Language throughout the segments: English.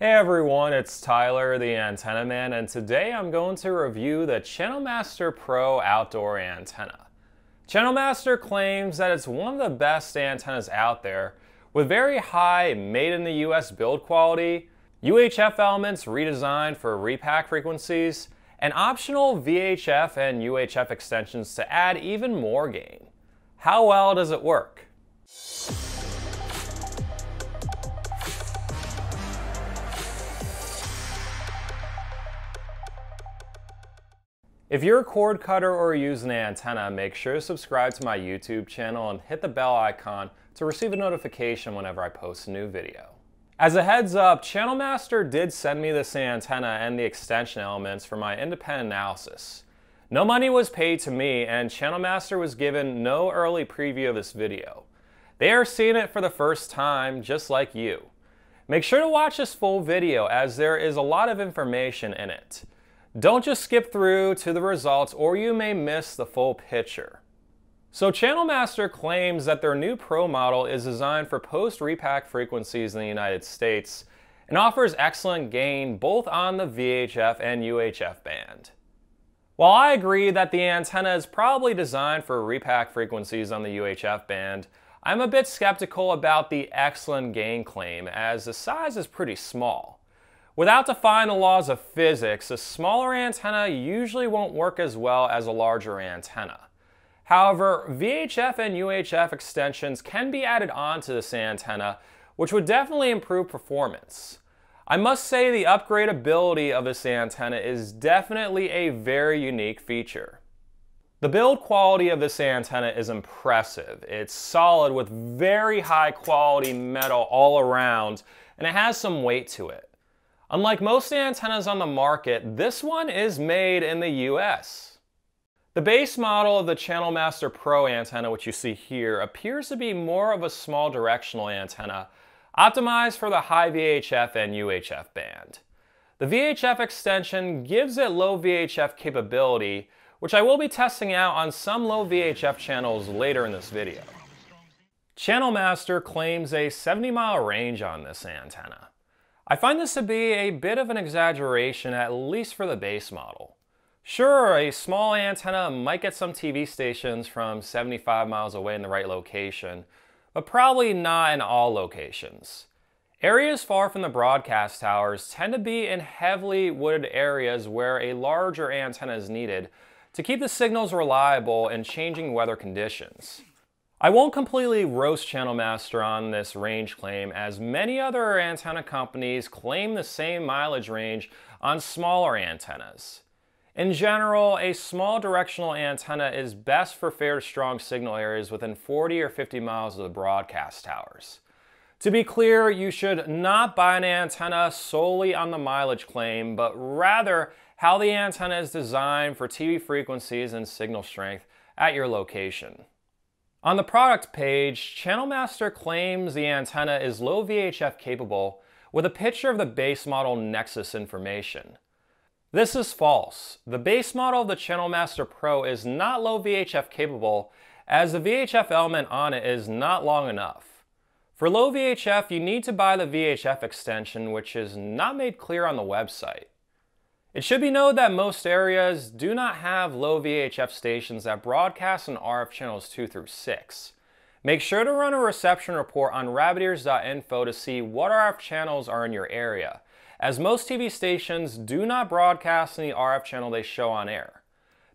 Hey everyone, it's Tyler, the Antenna Man, and today I'm going to review the Channel Master Pro Outdoor Antenna. Channel Master claims that it's one of the best antennas out there, with very high made in the US build quality, UHF elements redesigned for repack frequencies, and optional VHF and UHF extensions to add even more gain. How well does it work? If you're a cord cutter or use an antenna, make sure to subscribe to my YouTube channel and hit the bell icon to receive a notification whenever I post a new video. As a heads up, Channel Master did send me this antenna and the extension elements for my independent analysis. No money was paid to me and Channel Master was given no early preview of this video. They are seeing it for the first time, just like you. Make sure to watch this full video as there is a lot of information in it. Don't just skip through to the results or you may miss the full picture. So Channel Master claims that their new Pro model is designed for post-repack frequencies in the United States and offers excellent gain both on the VHF and UHF band. While I agree that the antenna is probably designed for repack frequencies on the UHF band, I'm a bit skeptical about the excellent gain claim as the size is pretty small. Without defying the laws of physics, a smaller antenna usually won't work as well as a larger antenna. However, VHF and UHF extensions can be added onto this antenna, which would definitely improve performance. I must say the upgradability of this antenna is definitely a very unique feature. The build quality of this antenna is impressive. It's solid with very high quality metal all around, and it has some weight to it. Unlike most antennas on the market, this one is made in the US. The base model of the Channel Master Pro antenna, which you see here, appears to be more of a small directional antenna, optimized for the high VHF and UHF band. The VHF extension gives it low VHF capability, which I will be testing out on some low VHF channels later in this video. Channel Master claims a 70 mile range on this antenna. I find this to be a bit of an exaggeration, at least for the base model. Sure, a small antenna might get some TV stations from 75 miles away in the right location, but probably not in all locations. Areas far from the broadcast towers tend to be in heavily wooded areas where a larger antenna is needed to keep the signals reliable in changing weather conditions. I won't completely roast Channel Master on this range claim as many other antenna companies claim the same mileage range on smaller antennas. In general, a small directional antenna is best for fair to strong signal areas within 40 or 50 miles of the broadcast towers. To be clear, you should not buy an antenna solely on the mileage claim, but rather how the antenna is designed for TV frequencies and signal strength at your location. On the product page, Channel Master claims the antenna is low VHF capable with a picture of the base model Nexus information. This is false. The base model of the Channel Master Pro is not low VHF capable as the VHF element on it is not long enough. For low VHF, you need to buy the VHF extension, which is not made clear on the website. It should be noted that most areas do not have low VHF stations that broadcast on RF channels 2 through 6. Make sure to run a reception report on rabbitears.info to see what RF channels are in your area, as most TV stations do not broadcast in the RF channel they show on air.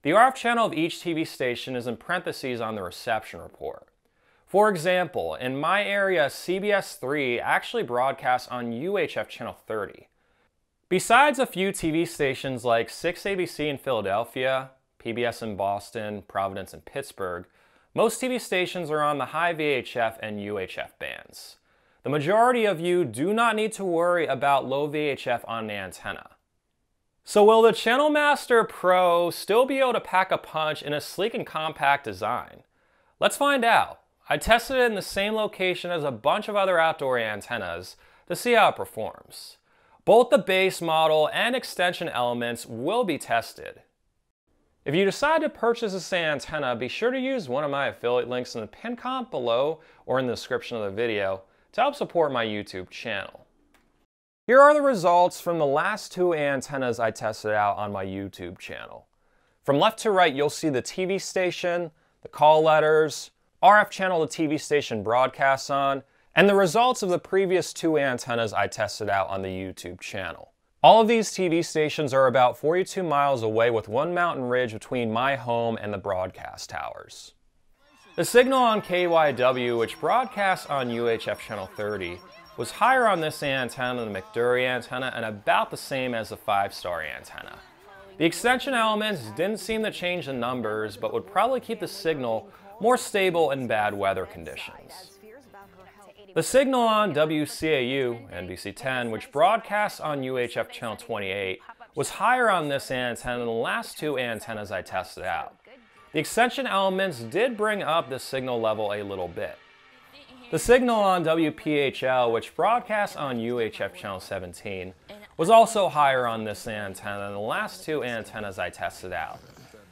The RF channel of each TV station is in parentheses on the reception report. For example, in my area, CBS 3 actually broadcasts on UHF channel 30. Besides a few TV stations like 6ABC in Philadelphia, PBS in Boston, Providence, and Pittsburgh, most TV stations are on the high VHF and UHF bands. The majority of you do not need to worry about low VHF on the antenna. So will the Channel Master Pro still be able to pack a punch in a sleek and compact design? Let's find out. I tested it in the same location as a bunch of other outdoor antennas to see how it performs. Both the base model and extension elements will be tested. If you decide to purchase this antenna, be sure to use one of my affiliate links in the pin comp below or in the description of the video to help support my YouTube channel. Here are the results from the last two antennas I tested out on my YouTube channel. From left to right, you'll see the TV station, the call letters, RF channel the TV station broadcasts on, and the results of the previous two antennas I tested out on the YouTube channel. All of these TV stations are about 42 miles away with one mountain ridge between my home and the broadcast towers. The signal on KYW, which broadcasts on UHF channel 30, was higher on this antenna than the McDuory antenna and about the same as the 5-star antenna. The extension elements didn't seem to change the numbers, but would probably keep the signal more stable in bad weather conditions. The signal on WCAU, NBC10, which broadcasts on UHF channel 28, was higher on this antenna than the last two antennas I tested out. The extension elements did bring up the signal level a little bit. The signal on WPHL, which broadcasts on UHF channel 17, was also higher on this antenna than the last two antennas I tested out.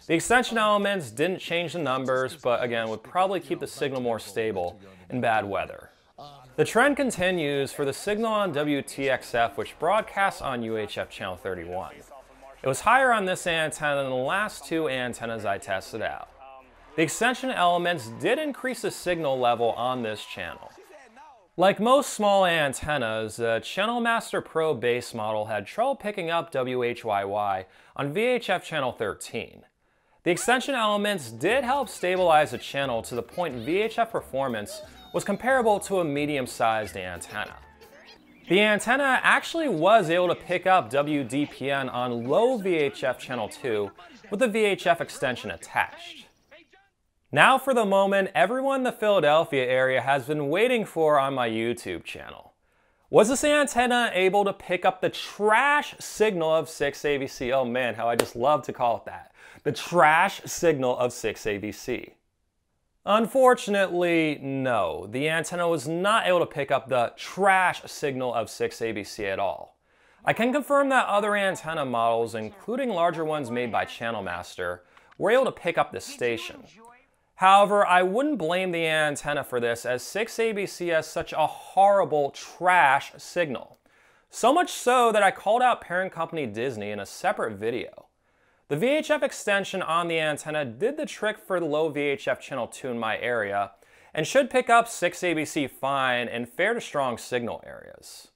The extension elements didn't change the numbers, but again would probably keep the signal more stable in bad weather. The trend continues for the signal on WTXF, which broadcasts on UHF channel 31. It was higher on this antenna than the last two antennas I tested out. The extension elements did increase the signal level on this channel. Like most small antennas, the Channel Master Pro base model had trouble picking up WHYY on VHF channel 13. The extension elements did help stabilize the channel to the point VHF performance was comparable to a medium-sized antenna. The antenna actually was able to pick up WDPN on low VHF channel 2 with the VHF extension attached. Now for the moment everyone in the Philadelphia area has been waiting for on my YouTube channel. Was this antenna able to pick up the trash signal of 6ABC? Oh man, how I just love to call it that. The trash signal of 6ABC. Unfortunately, no. The antenna was not able to pick up the trash signal of 6ABC at all. I can confirm that other antenna models, including larger ones made by Channel Master, were able to pick up this station. However, I wouldn't blame the antenna for this as 6ABC has such a horrible trash signal. So much so that I called out parent company Disney in a separate video. The VHF extension on the antenna did the trick for the low VHF channel 2 in my area and should pick up 6ABC fine in fair to strong signal areas.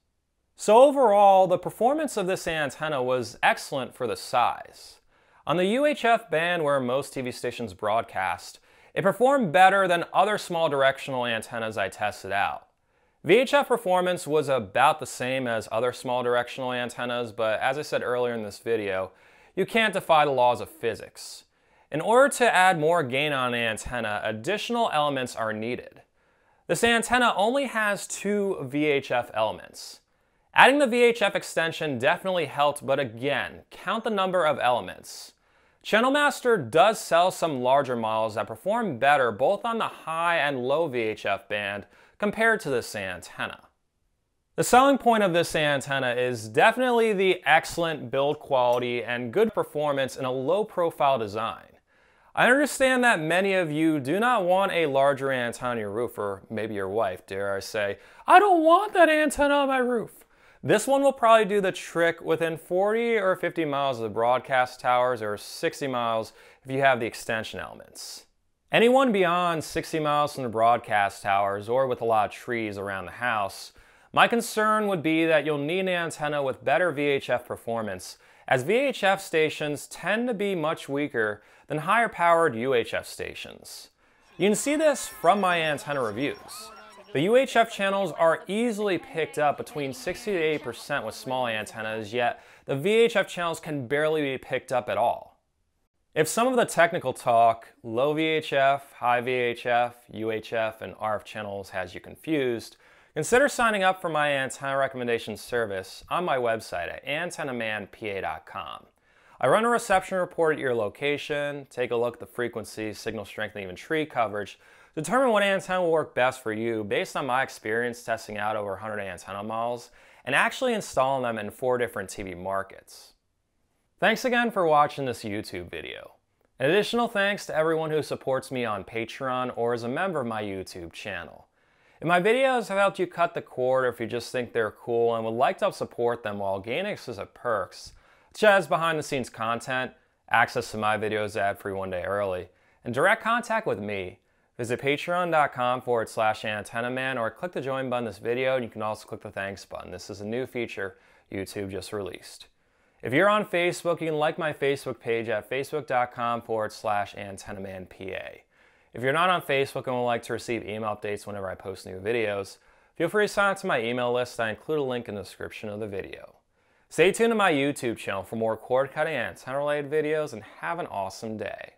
So overall, the performance of this antenna was excellent for the size. On the UHF band where most TV stations broadcast, it performed better than other small directional antennas I tested out. VHF performance was about the same as other small directional antennas, but as I said earlier in this video, you can't defy the laws of physics. In order to add more gain on an antenna, additional elements are needed. This antenna only has two VHF elements. Adding the VHF extension definitely helped, but again, count the number of elements. Channel Master does sell some larger models that perform better both on the high and low VHF band compared to this antenna. The selling point of this antenna is definitely the excellent build quality and good performance in a low profile design. I understand that many of you do not want a larger antenna on your roof, or maybe your wife, dare I say, I don't want that antenna on my roof. This one will probably do the trick within 40 or 50 miles of the broadcast towers or 60 miles if you have the extension elements. Anyone beyond 60 miles from the broadcast towers or with a lot of trees around the house, my concern would be that you'll need an antenna with better VHF performance as VHF stations tend to be much weaker than higher powered UHF stations. You can see this from my antenna reviews. The UHF channels are easily picked up between 60 to 80% with small antennas, yet the VHF channels can barely be picked up at all. If some of the technical talk, low VHF, high VHF, UHF, and RF channels has you confused, consider signing up for my antenna recommendation service on my website at antennamanpa.com. I run a reception report at your location, take a look at the frequency, signal strength, and even tree coverage Determine what antenna will work best for you based on my experience testing out over 100 antenna models and actually installing them in four different TV markets. Thanks again for watching this YouTube video. An additional thanks to everyone who supports me on Patreon or as a member of my YouTube channel. If my videos have helped you cut the cord or if you just think they're cool and would like to help support them while gaining exclusive perks, such as behind the scenes content, access to my videos ad free one day early, and direct contact with me, visit patreon.com forward slash antennaman or click the join button this video and you can also click the thanks button. This is a new feature YouTube just released. If you're on Facebook, you can like my Facebook page at facebook.com forward slash antennamanpa. If you're not on Facebook and would like to receive email updates whenever I post new videos, feel free to sign up to my email list. I include a link in the description of the video. Stay tuned to my YouTube channel for more cord cutting and antenna related videos and have an awesome day.